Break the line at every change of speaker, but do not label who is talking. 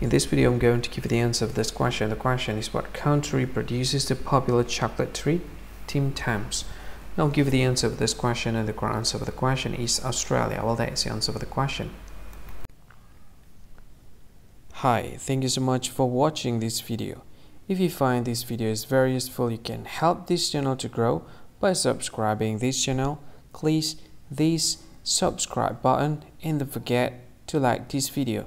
In this video, I'm going to give you the answer of this question. The question is what country produces the popular chocolate treat Tim Tams? I'll give you the answer of this question and the answer of the question is Australia. Well, that is the answer of the question. Hi, thank you so much for watching this video. If you find this video is very useful, you can help this channel to grow by subscribing this channel. Please this subscribe button and don't forget to like this video.